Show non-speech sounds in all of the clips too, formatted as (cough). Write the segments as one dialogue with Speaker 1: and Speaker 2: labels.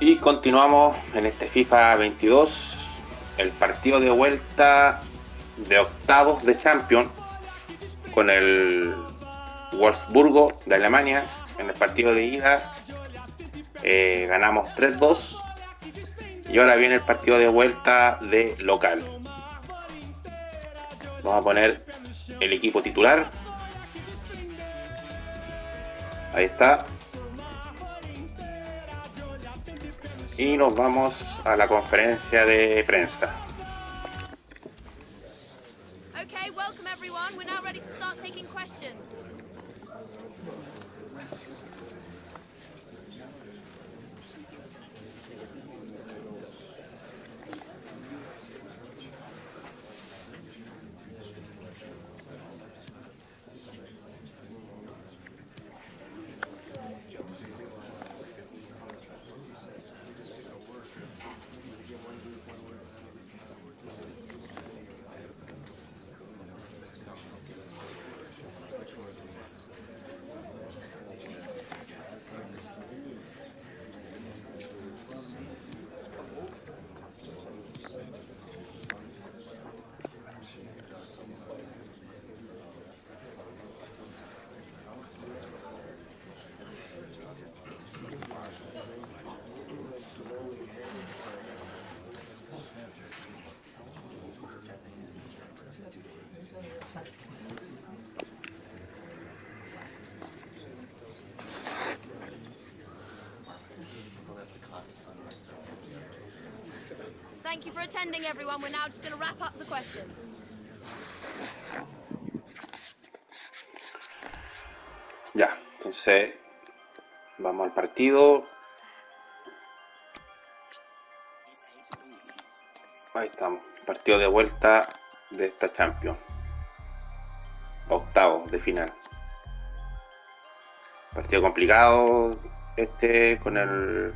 Speaker 1: Y continuamos en este FIFA 22, el partido de vuelta de octavos de Champions con el Wolfsburgo de Alemania. En el partido de ida eh, ganamos 3-2 y ahora viene el partido de vuelta de local. Vamos a poner el equipo titular. Ahí está. Y nos vamos a la conferencia de prensa.
Speaker 2: Okay, welcome everyone. We're now ready to start taking questions. Thank you for attending, everyone. We're now just going to wrap up the questions.
Speaker 1: Ya, entonces vamos al partido. Ahí estamos, partido de vuelta de esta Champions. Octavos de final. Partido complicado este con el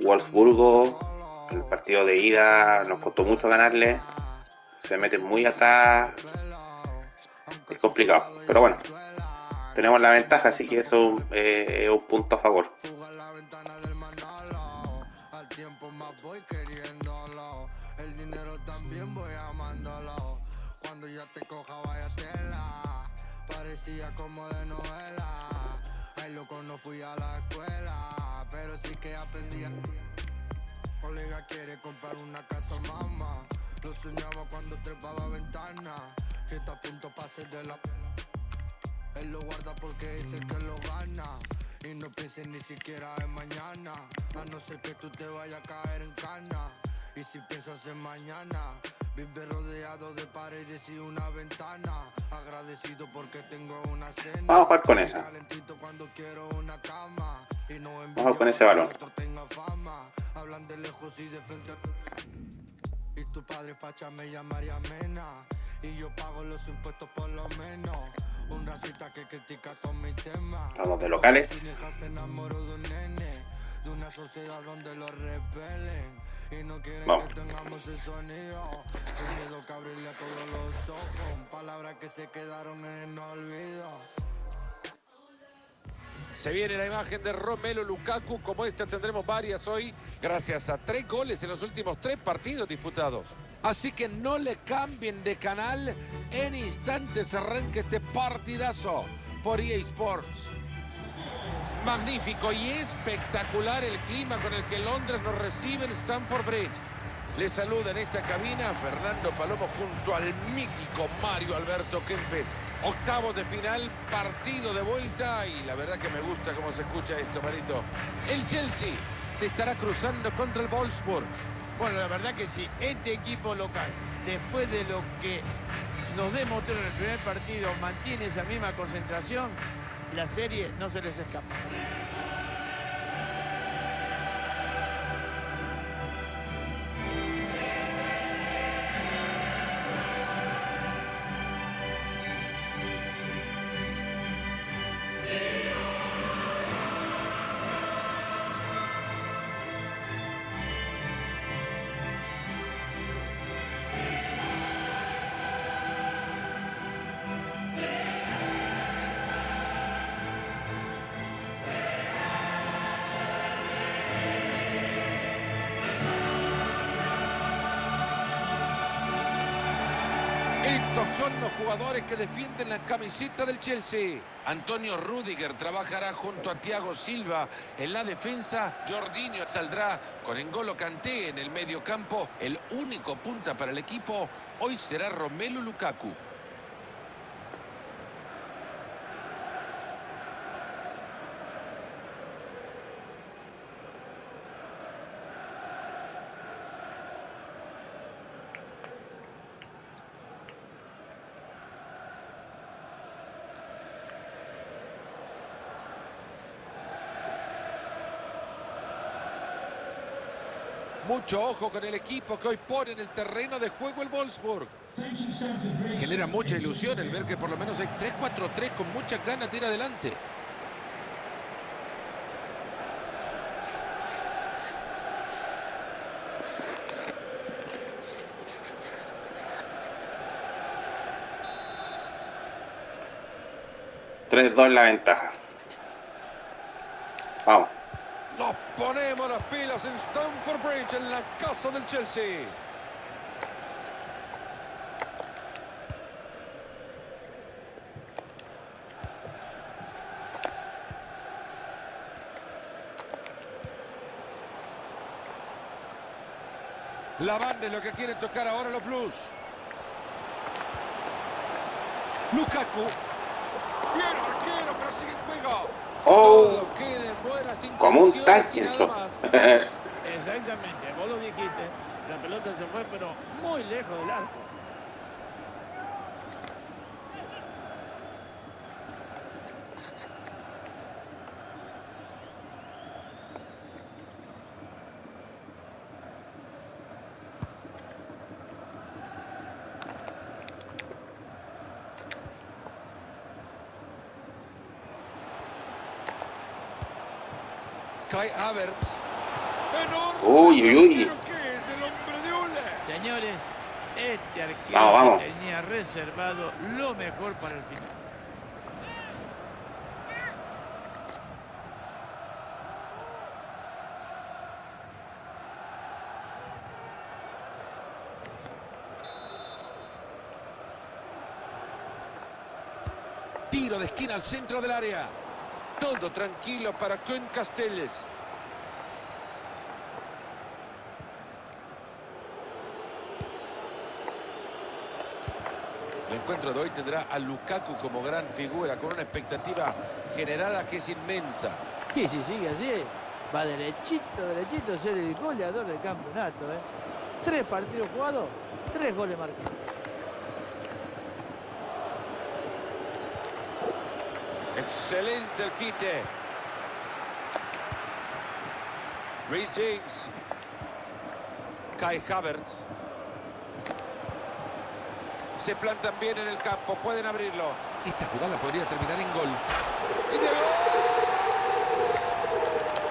Speaker 1: Wolfsburgo. El partido de ida nos costó mucho ganarle. Se meten muy atrás. Es complicado, pero bueno. Tenemos la ventaja, así que eso eh, es un punto a favor.
Speaker 3: Cuando ya te coja, vaya tela. Parecía como de novela. Ay, loco, no fui a la escuela. Pero sí que aprendí. A- Colega quiere comprar una casa, mamá. Lo soñaba cuando trepaba ventana. Que está a punto pase de la. Él lo guarda porque es el que lo gana. Y no pienses ni siquiera en mañana. A no ser que tú te vayas a caer en cana. Y si piensas en mañana, vive rodeado de paredes y una ventana. Agradecido porque tengo una cena.
Speaker 1: Vamos a jugar con esa.
Speaker 3: Calentito cuando quiero una cama. Y no
Speaker 1: Vamos a jugar con ese balón.
Speaker 3: tenga fama. Hablan de lejos y de frente. Y tu padre facha me llamaría Mena. Y yo pago los impuestos por lo menos. Un racista que critica todos mis temas.
Speaker 1: Estamos de locales.
Speaker 3: Mi hija se enamoró de un nene. De una sociedad donde lo repelen. Y no quieren
Speaker 1: Vamos.
Speaker 3: que tengamos el sonido. El miedo que abrirle a todos los ojos. Palabras que se quedaron en el olvido.
Speaker 4: Se viene la imagen de Romelo Lukaku, como esta tendremos varias hoy, gracias a tres goles en los últimos tres partidos disputados. Así que no le cambien de canal, en instantes arranca este partidazo por EA Sports. Magnífico y espectacular el clima con el que Londres nos recibe en Stamford Bridge. Le saluda en esta cabina Fernando Palomo junto al mítico Mario Alberto Kempes. Octavo de final, partido de vuelta y la verdad que me gusta cómo se escucha esto, Marito. El Chelsea se estará cruzando contra el Wolfsburg.
Speaker 5: Bueno, la verdad que sí, este equipo local, después de lo que nos demostró en el primer partido, mantiene esa misma concentración, la serie no se les escapa.
Speaker 4: Que defienden la camiseta del Chelsea. Antonio Rudiger trabajará junto a Thiago Silva en la defensa. Jorginho saldrá con Engolo Kanté en el medio campo. El único punta para el equipo hoy será Romelu Lukaku. Mucho ojo con el equipo que hoy pone en el terreno de juego el Wolfsburg. Genera mucha ilusión el ver que por lo menos hay 3-4-3 con muchas ganas de ir adelante.
Speaker 1: Tres, dos la ventaja. Vamos.
Speaker 4: Nos ponemos las pilas en Stamford Bridge, en la casa del Chelsea. La banda es lo que quieren tocar ahora los Blues. Lukaku. Bien arquero, pero sigue en juego.
Speaker 1: Oh, como un
Speaker 5: más. (laughs) Exactamente, vos lo dijiste. La pelota se fue, pero muy lejos del arco.
Speaker 4: Kai Havertz.
Speaker 1: Uy, uy, uy.
Speaker 5: Señores, este arquero
Speaker 1: Vamos, vamos.
Speaker 5: tenía reservado lo mejor para el final.
Speaker 4: Tiro de esquina al centro del área. Todo tranquilo para Clint Castells. El encuentro de hoy tendrá a Lukaku como gran figura, con una expectativa generada que es inmensa.
Speaker 5: Que si sigue así, va derechito, derechito a ser el goleador del campeonato. ¿eh? Tres partidos jugados, tres goles marcados.
Speaker 4: Excelente el quite. Reece James. Kai Havertz. Se plantan bien en el campo, pueden abrirlo. Esta jugada podría terminar en gol. ¡Y llegó!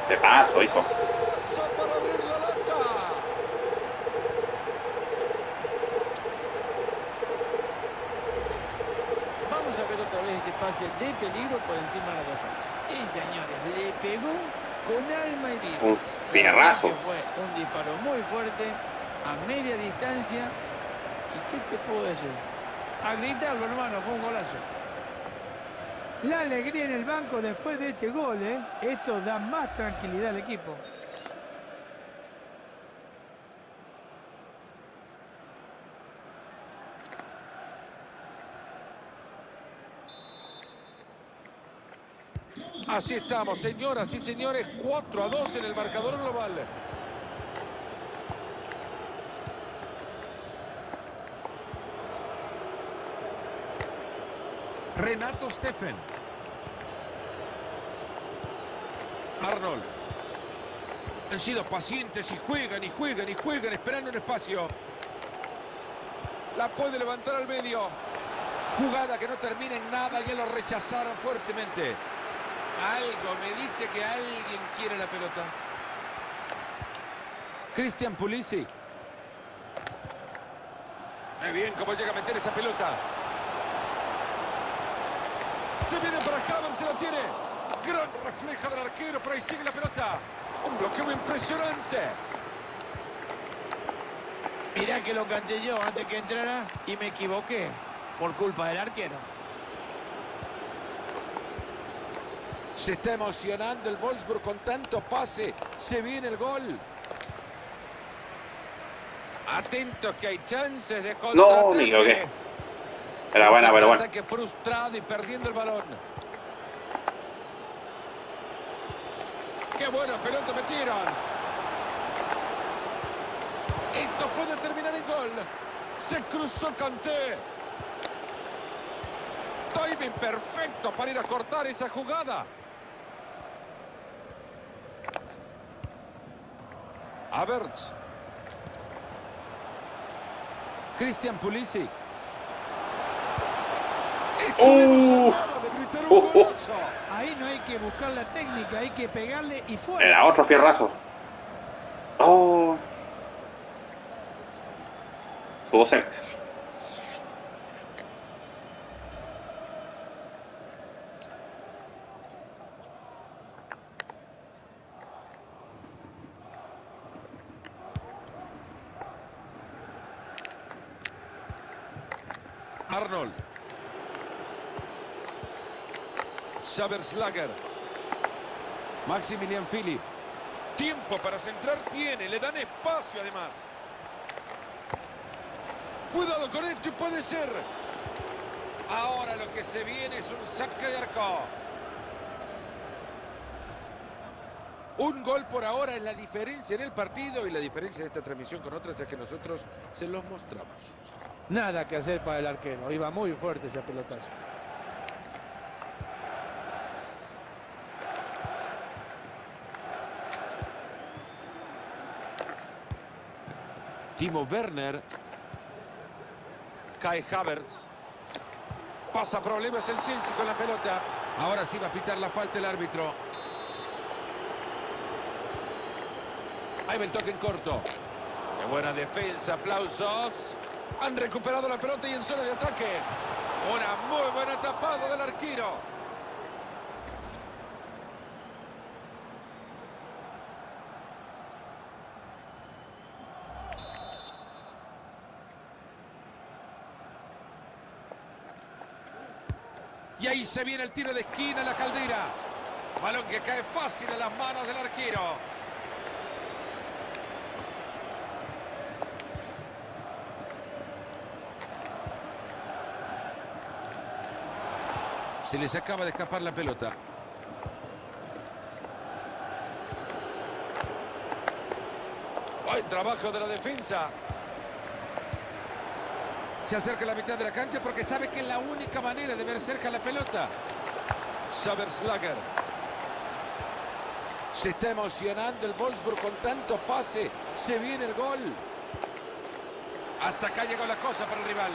Speaker 1: de paso, hijo.
Speaker 4: ¡Pasa para abrir la lata!
Speaker 5: Vamos a ver otra vez ese pase de peligro por encima de la defensa. Y señores, le pegó con alma y vida.
Speaker 1: Un fierrazo.
Speaker 5: Fue un disparo muy fuerte, a media distancia. ¿Y qué te puedo decir? A gritarlo, hermano, fue un golazo.
Speaker 6: La alegría en el banco después de este gol, ¿eh? Esto da más tranquilidad al equipo.
Speaker 4: Así estamos, señoras y señores, 4 a 2 en el marcador global. Renato Steffen. Arnold. Han sido pacientes y juegan y juegan y juegan esperando un espacio. La puede levantar al medio. Jugada que no termina en nada, ya lo rechazaron fuertemente. Algo me dice que alguien quiere la pelota. Christian Pulisic. Qué bien cómo llega a meter esa pelota. Se viene para Havertz, se lo tiene. Gran refleja del arquero, pero ahí sigue la pelota. Un bloqueo impresionante.
Speaker 5: Mirá que lo canté yo antes que entrara y me equivoqué. por culpa del arquero.
Speaker 4: Se está emocionando el Wolfsburg con tanto pase. Se viene el gol. Atentos que hay chances de
Speaker 1: No, me equivoqué. Era buena, pero bueno.
Speaker 4: Ataque frustrado y perdiendo el balón. Qué buena pelota metieron. Esto puede terminar en gol. Se cruzó Kanté. Timing perfecto para ir a cortar esa jugada. Havertz. Christian Pulisic.
Speaker 1: Uh.
Speaker 4: Gritar un golazo.
Speaker 6: Ahí no hay que buscar la técnica, hay que pegarle y fuera.
Speaker 1: Era otro fierrazo. Oh. Estuvo cerca.
Speaker 4: Arnold. Schaberslager. Maximilian Philipp. Tiempo para centrar tiene, le dan espacio además. Cuidado con esto y puede ser. Ahora lo que se viene es un saque de arco. Un gol por ahora es la diferencia en el partido y la diferencia de esta transmisión con otras es que nosotros se los mostramos.
Speaker 6: Nada que hacer para el arquero. Iba muy fuerte ese pelotazo.
Speaker 4: Timo Werner. Kai Havertz. Pasa problemas el Chelsea con la pelota. Ahora sí va a pitar la falta el árbitro. Ahí va el toque en corto. Qué buena defensa, aplausos. Han recuperado la pelota y en zona de ataque. Una muy buena tapada del arquero. Y ahí se viene el tiro de esquina en la caldera. Balón que cae fácil en las manos del arquero. Se les acaba de escapar la pelota. Buen trabajo de la defensa. Se acerca a la mitad de la cancha porque sabe que es la única manera de ver cerca la pelota. Schaberslager. Se está emocionando el Wolfsburg con tanto pase. Se viene el gol. Hasta acá llegó la cosa para el rival.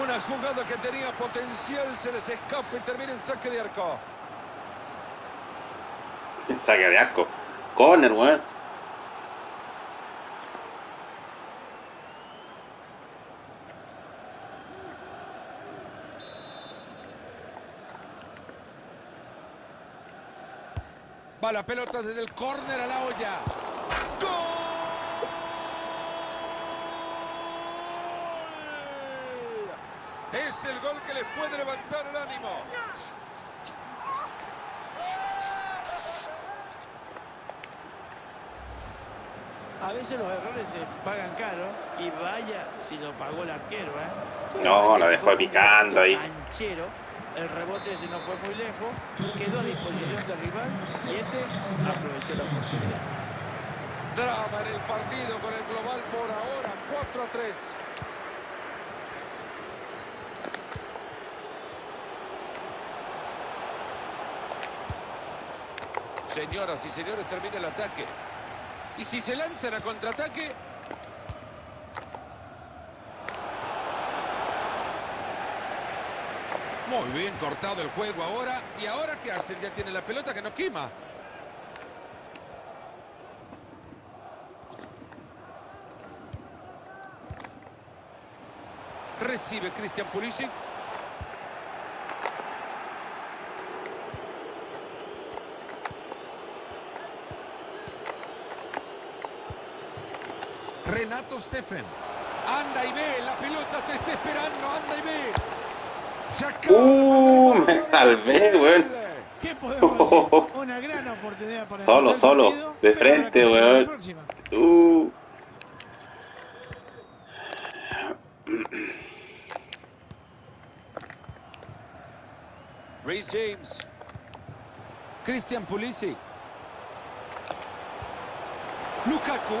Speaker 4: Una jugada que tenía potencial se les escapa y termina en saque de arco.
Speaker 1: Saque de arco. Corner, weón.
Speaker 4: Va la pelota desde el córner a la olla. ¡Gol! Es el gol que les puede levantar el ánimo.
Speaker 5: A veces los errores se pagan caro y vaya si lo pagó el arquero. ¿eh?
Speaker 1: No, la dejó picando ahí.
Speaker 5: Canchero. El rebote ese no fue muy lejos, quedó a disposición del rival y este aprovechó la oportunidad.
Speaker 4: Drama en el partido con el global por ahora 4 a 3. Señoras y señores, termina el ataque. Y si se lanzan a contraataque, Muy bien cortado el juego ahora. ¿Y ahora qué hacen? Ya tiene la pelota que no quema. Recibe Christian Pulisic. Renato Steffen. Anda y ve, la pelota te está esperando, anda y ve.
Speaker 1: Uh, me salvé, weón.
Speaker 6: Una gran oportunidad para
Speaker 1: Solo, solo,
Speaker 6: partido,
Speaker 1: de frente, weón. Uh.
Speaker 4: Reece James. Christian Pulisic. Lukaku.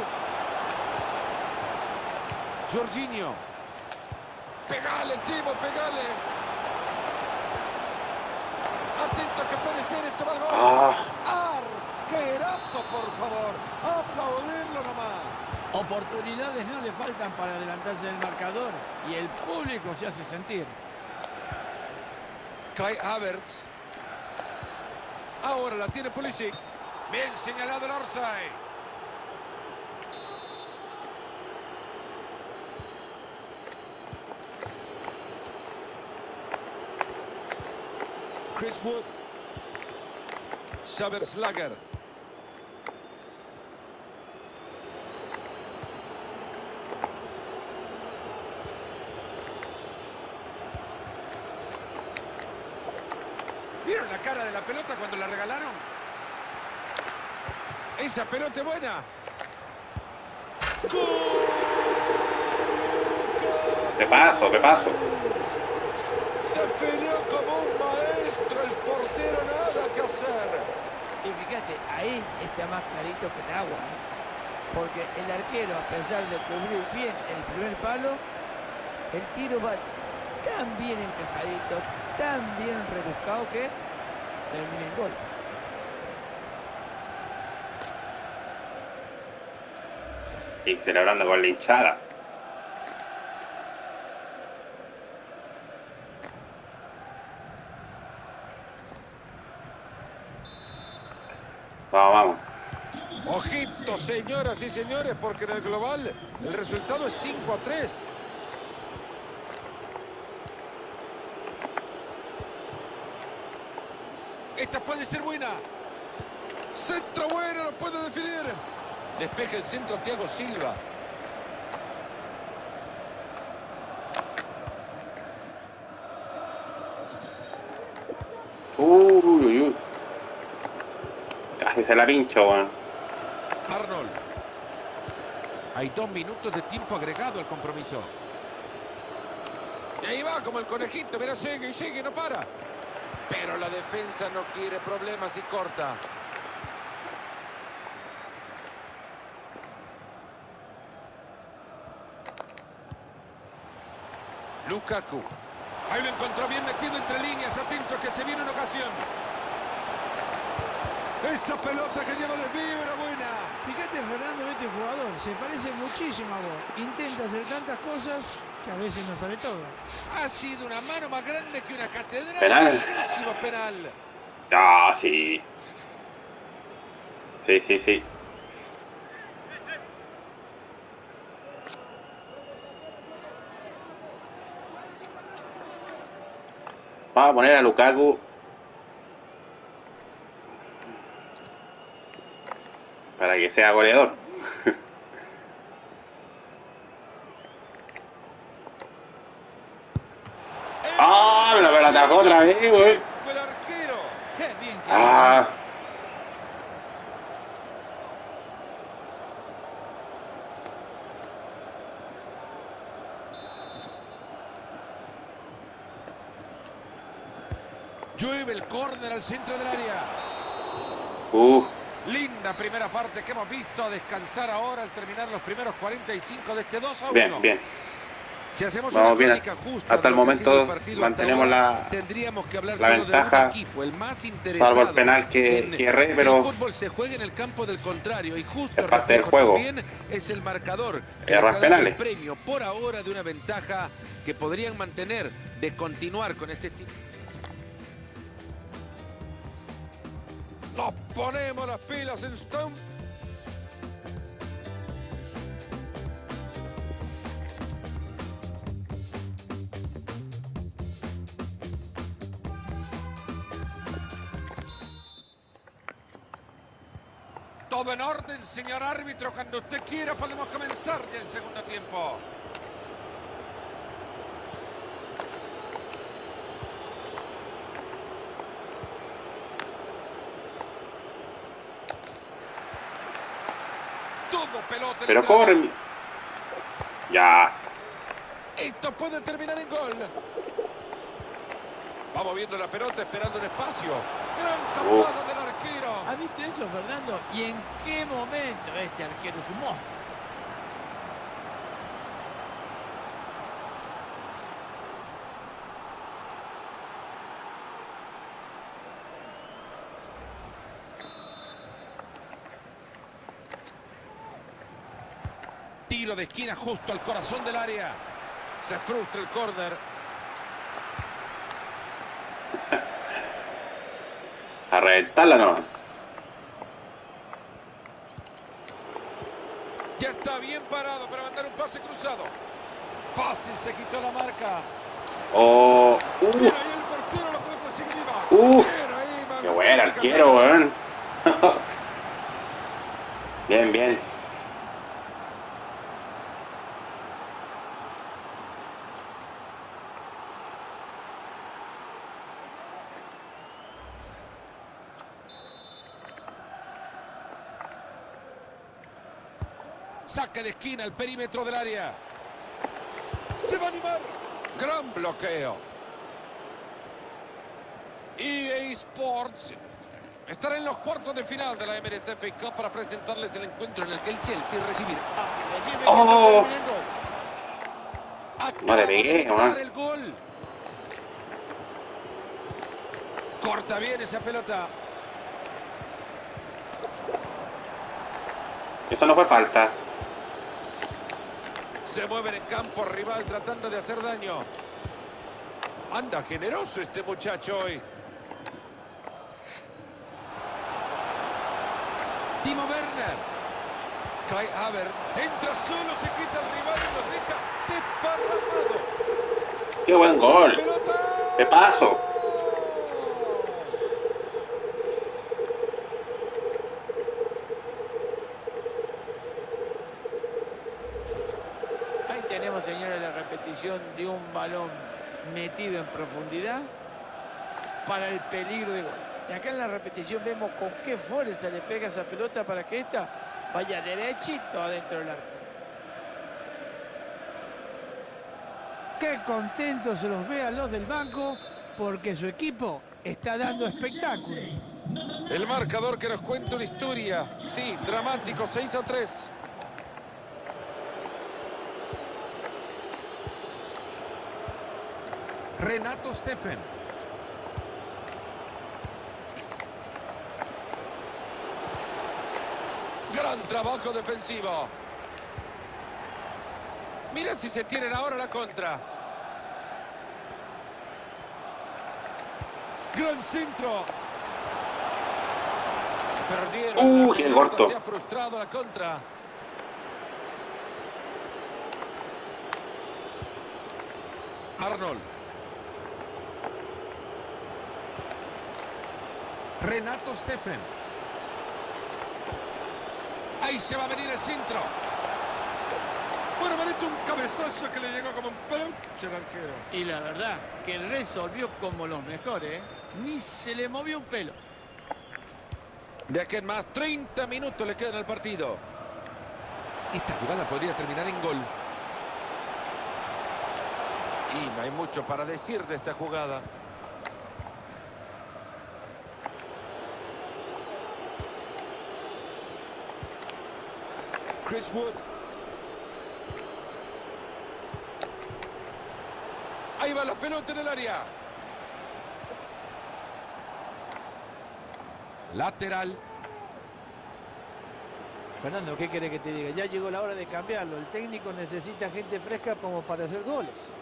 Speaker 4: Jorginho. Pegale, Timo, pegale. Atento que puede ser esto va.
Speaker 1: Ah,
Speaker 4: Arquerazo, por favor. Aplaudirlo nomás.
Speaker 6: Oportunidades no le faltan para adelantarse del marcador y el público se hace sentir.
Speaker 4: Kai Havertz. Ahora la tiene Pulisic. Bien señalado el Orsay. Chris Wood. Xaver Slager. ¿Vieron la cara de la pelota cuando la regalaron? Esa pelota es buena.
Speaker 1: me paso, me paso.
Speaker 4: Definió como un maestro el portero, nada que hacer.
Speaker 5: Y fíjate, ahí está más clarito que el agua. ¿eh? Porque el arquero, a pesar de cubrir bien el primer palo, el tiro va tan bien encajadito, tan bien rebuscado que termina en gol.
Speaker 1: Y celebrando con la hinchada. Vamos, vamos.
Speaker 4: Ojito, señoras y señores, porque en el global el resultado es 5 a 3. Esta puede ser buena. Centro bueno, lo puede definir. Despeja el centro Thiago Silva.
Speaker 1: Uy, uy, uy. Casi se la pincho, weón.
Speaker 4: Arnold. Hay dos minutos de tiempo agregado al compromiso. Y ahí va como el conejito, mira, sigue y sigue, no para. Pero la defensa no quiere problemas y corta. Lukaku. Ahí lo encontró bien metido entre líneas, atento que se viene una ocasión. Esa pelota que lleva de era buena.
Speaker 6: Fíjate, Fernando, este jugador se parece muchísimo a vos. Intenta hacer tantas cosas que a veces no sale todo.
Speaker 4: Ha sido una mano más grande que una catedral.
Speaker 1: Penal. Ah, sí. Sí, sí, sí. Vamos a poner a Lukaku. Para que sea goleador. (laughs) ¡Ah! me lo atajó otra vez, güey. Ah.
Speaker 4: Llueve el córner al centro del área.
Speaker 1: Uh.
Speaker 4: Linda primera parte que hemos visto. A descansar ahora al terminar los primeros 45 de este 2 a 1.
Speaker 1: Bien, bien.
Speaker 4: Si hacemos
Speaker 1: Vamos
Speaker 4: una
Speaker 1: bien.
Speaker 4: justa
Speaker 1: Hasta el momento
Speaker 4: partido
Speaker 1: mantenemos la-
Speaker 4: tendríamos que hablar
Speaker 1: la ventaja,
Speaker 4: equipo, el más
Speaker 1: salvo el penal que-
Speaker 4: en
Speaker 1: que erré, pero
Speaker 4: el fútbol se juega en el campo del contrario y justo
Speaker 1: es parte del juego.
Speaker 4: es el marcador. que dando
Speaker 1: penales.
Speaker 4: El premio por ahora de una ventaja que podrían mantener de continuar con este tipo. Ponemos las pilas en Stone. Todo en orden, señor árbitro. Cuando usted quiera podemos comenzar ya el segundo tiempo.
Speaker 1: Pero corre. Ya.
Speaker 4: Esto puede terminar en gol. Va moviendo la pelota esperando un espacio. Gran
Speaker 1: Oh.
Speaker 4: tapada del arquero.
Speaker 5: ¿Has visto eso, Fernando? ¿Y en qué momento este arquero es un monstruo?
Speaker 4: Tiro de esquina justo al corazón del área. Se frustra el córner.
Speaker 1: A reventarla no.
Speaker 4: Ya está bien parado para mandar un pase cruzado. Fácil se quitó la marca.
Speaker 1: Oh. Uh.
Speaker 4: ahí el portero, sigue viva.
Speaker 1: Uh. Qué buen arquero, weón. (laughs) bien, bien.
Speaker 4: Saque de esquina el perímetro del área. Se va a animar. Gran bloqueo. EA Sports estará en los cuartos de final de la Emirates FA Cup para presentarles el encuentro en el que el Chelsea recibirá.
Speaker 5: Lleve
Speaker 1: Oh.
Speaker 5: No
Speaker 4: meter
Speaker 1: weón.
Speaker 4: el gol. Corta bien esa pelota.
Speaker 1: Eso no fue falta.
Speaker 4: Se mueven en campo rival tratando de hacer daño. Anda generoso este muchacho hoy. Timo Werner. Kai Havertz. Entra solo, se quita el rival y los deja desparramados.
Speaker 1: Qué buen gol. De paso.
Speaker 5: Ahí tenemos, señores, de un balón metido en profundidad para el peligro de gol. Y acá en la repetición vemos con qué fuerza le pega esa pelota para que esta vaya derechito adentro del arco.
Speaker 6: Qué contentos se los ve a los del banco porque su equipo está dando espectáculo.
Speaker 4: El marcador que nos cuenta una historia. Sí, dramático, 6 a 3. Renato Steffen. Gran trabajo defensivo. Mira si se tienen ahora la contra. Gran centro. Perdieron.
Speaker 1: Uh,
Speaker 4: pelota,
Speaker 1: corto.
Speaker 4: Se ha frustrado la contra. Arnold. Renato Steffen. Ahí se va a venir el centro. Bueno, Marito, un cabezazo que le llegó como un peluche al arquero.
Speaker 5: Y la verdad que resolvió como los mejores. ¿eh? Ni se le movió un pelo.
Speaker 4: De aquí en más, 30 minutos le quedan al partido. Esta jugada podría terminar en gol. Y no hay mucho para decir de esta jugada. Chris Wood. Ahí va la pelota en el área. Lateral.
Speaker 6: Fernando, ¿qué quiere que te diga? Ya llegó la hora de cambiarlo. El técnico necesita gente fresca como para hacer goles.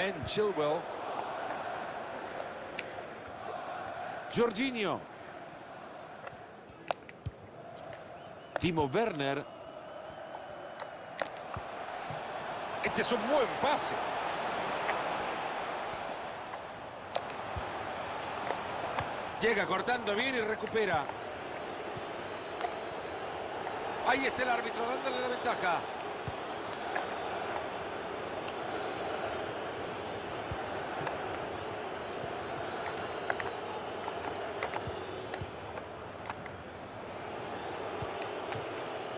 Speaker 4: Ben Chilwell. Jorginho. Timo Werner. Este es un buen pase. Llega cortando bien y recupera. Ahí está el árbitro dándole la ventaja.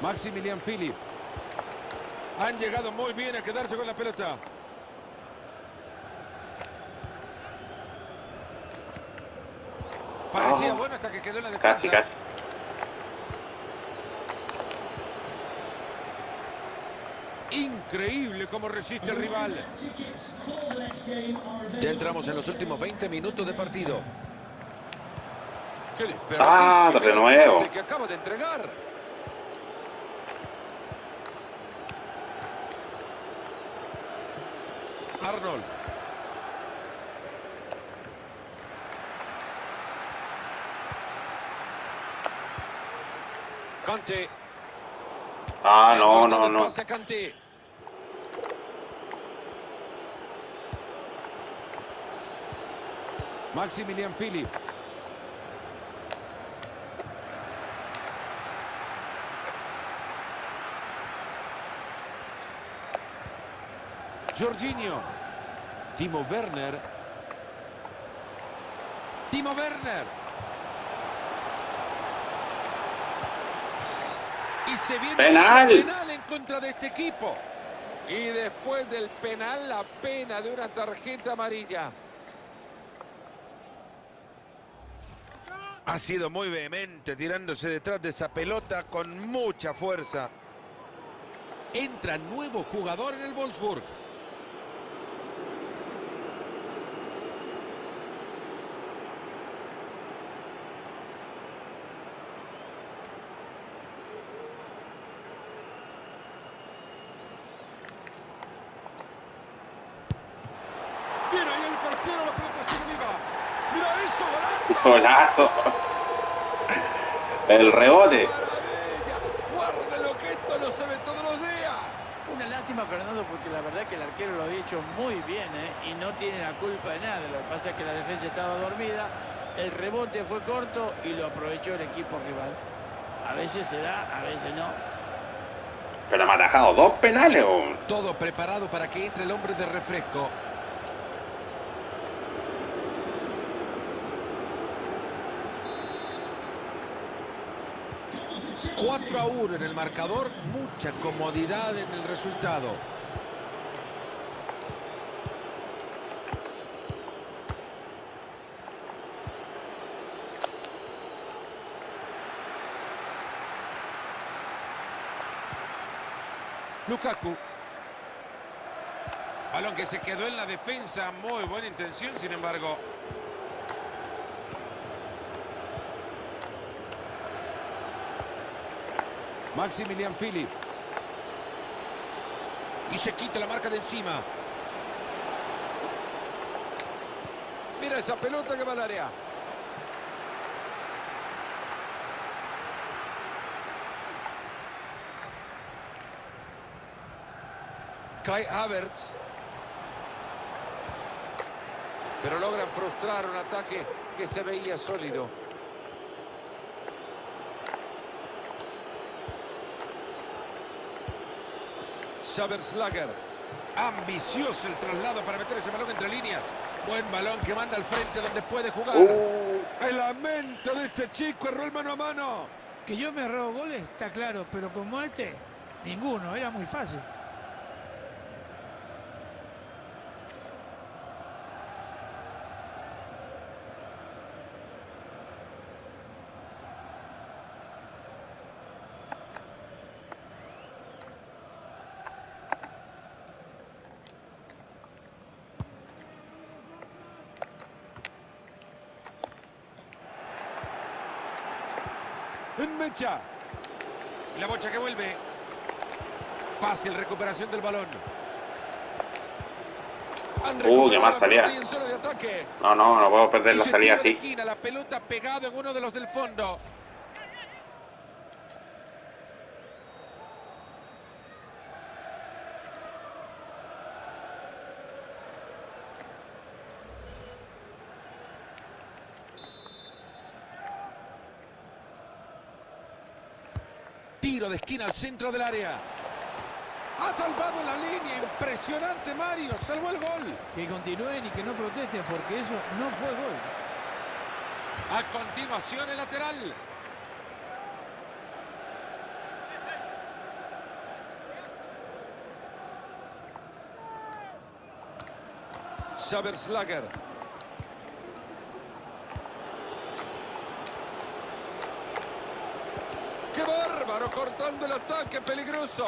Speaker 4: Maximilian Philip. Han llegado muy bien a quedarse con la pelota. Parecía
Speaker 1: Ah.
Speaker 4: bueno hasta que quedó en la defensa.
Speaker 1: Casi, casi.
Speaker 4: Increíble cómo resiste el rival. Ya entramos en los últimos 20 minutos de partido.
Speaker 1: Ah, de nuevo.
Speaker 4: pase que acaba de entregar. Arnold. Conte.
Speaker 1: Ah, no, no, no.
Speaker 4: Kanté. Maximilian Philip. Jorginho. Timo Werner. Timo Werner. Y se viene
Speaker 1: Penal.
Speaker 4: penal en contra de este equipo. Y después del penal, la pena de una tarjeta amarilla. Ha sido muy vehemente tirándose detrás de esa pelota con mucha fuerza. Entra nuevo jugador en el Wolfsburg. Viene ahí el portero, la pelota sigue viva. Mira eso, golazo.
Speaker 1: El rebote.
Speaker 4: Que esto no se ve todos los días.
Speaker 5: Una lástima, Fernando, porque la verdad que el arquero lo había hecho muy bien ¿eh? y no tiene la culpa de nada. Lo que pasa es que la defensa estaba dormida, el rebote fue corto y lo aprovechó el equipo rival. A veces se da, a veces no.
Speaker 1: Pero me ha atajado dos penales. o-
Speaker 4: Todo preparado para que entre el hombre de refresco. Cuatro a 1 en el marcador, mucha comodidad en el resultado. Lukaku. Balón que se quedó en la defensa, muy buena intención, sin embargo. Maximilian Philip. Y se quita la marca de encima. Mira esa pelota que va al área. Kai Havertz. Pero logran frustrar un ataque que se veía sólido. Slager. Ambicioso el traslado para meter ese balón entre líneas. Buen balón que manda al frente donde puede jugar.
Speaker 1: Uh,
Speaker 4: El lamento de este chico erró el mano a mano.
Speaker 6: Que yo me robo goles, está claro, pero como este, ninguno, era muy fácil.
Speaker 4: En mecha. Y la bocha que vuelve. Fácil recuperación del balón.
Speaker 1: Uh, qué
Speaker 4: la
Speaker 1: salida. no, no, no puedo perder
Speaker 4: Y
Speaker 1: la salida así.
Speaker 4: la pelota pegada en uno de los del fondo. Tiro de esquina al centro del área. Ha salvado la línea, impresionante Mario, salvó el gol.
Speaker 6: Que continúen y que no protesten porque eso no fue gol.
Speaker 4: A continuación el lateral. Xaver Slager. Bárbaro! Cortando el ataque peligroso.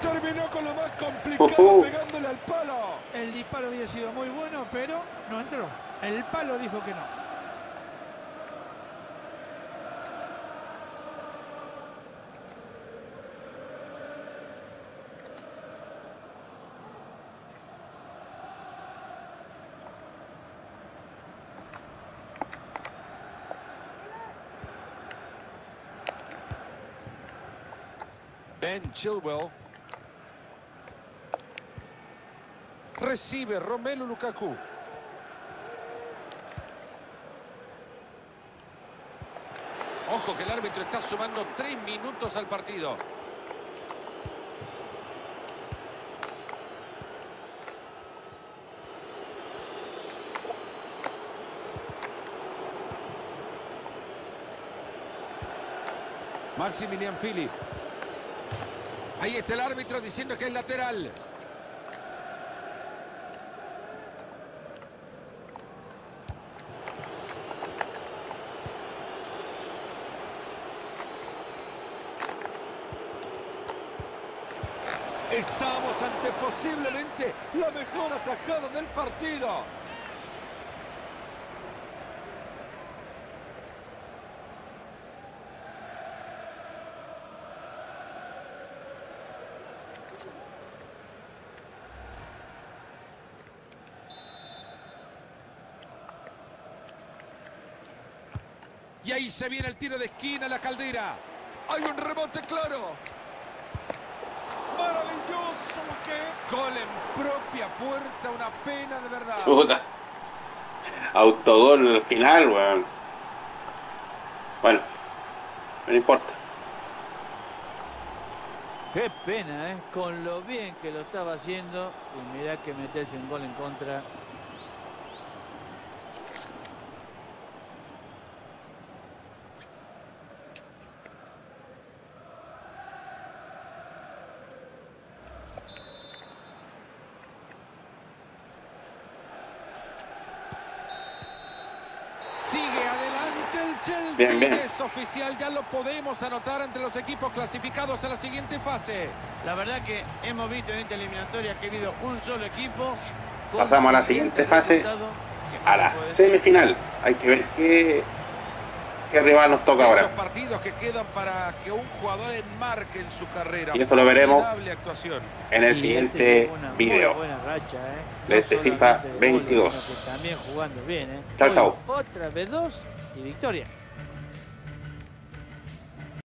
Speaker 4: Terminó con lo más complicado, pegándole al palo.
Speaker 6: El disparo había sido muy bueno, pero no entró. El palo dijo que no.
Speaker 4: Ben Chilwell. Recibe Romelu Lukaku. Ojo que el árbitro está sumando tres minutos al partido. Maximilian Philip. Ahí está el árbitro diciendo que es lateral. Estamos ante posiblemente la mejor atajada del partido. Ahí se viene el tiro de esquina, la caldera. Hay un rebote claro. Maravilloso que gol en propia puerta, una pena de verdad.
Speaker 1: Puta. Autogol al final, weón. Bueno, no importa.
Speaker 5: Qué pena, ¿eh? Con lo bien que lo estaba haciendo. Y mirá que meterse un gol en contra.
Speaker 4: Sigue adelante el Chelsea.
Speaker 1: Bien, bien.
Speaker 4: Es oficial, ya lo podemos anotar entre los equipos clasificados a la siguiente fase.
Speaker 5: La verdad que hemos visto en esta eliminatoria que ha habido un solo equipo.
Speaker 1: Pasamos a la siguiente fase, A
Speaker 5: no
Speaker 1: la semifinal. Hay que ver qué, qué rival nos toca
Speaker 4: Esos
Speaker 1: ahora.
Speaker 4: partidos que quedan para que un jugador enmarque en su carrera.
Speaker 1: Y eso lo veremos. En el
Speaker 5: Y este
Speaker 1: siguiente
Speaker 5: muy
Speaker 1: video.
Speaker 5: buena racha, ¿eh?
Speaker 1: de este FIFA
Speaker 5: de goles,
Speaker 1: 22.
Speaker 5: sino que también jugando bien, ¿eh?
Speaker 1: Chau, chau.
Speaker 5: Otra vez dos y victoria.